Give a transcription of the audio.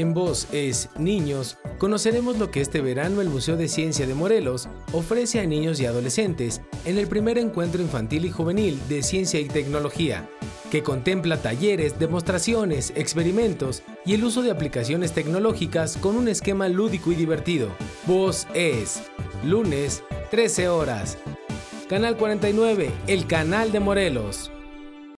En Voz es Niños, conoceremos lo que este verano el Museo de Ciencia de Morelos ofrece a niños y adolescentes en el primer encuentro infantil y juvenil de ciencia y tecnología, que contempla talleres, demostraciones, experimentos y el uso de aplicaciones tecnológicas con un esquema lúdico y divertido. Voz es lunes 13 horas. Canal 49, el canal de Morelos.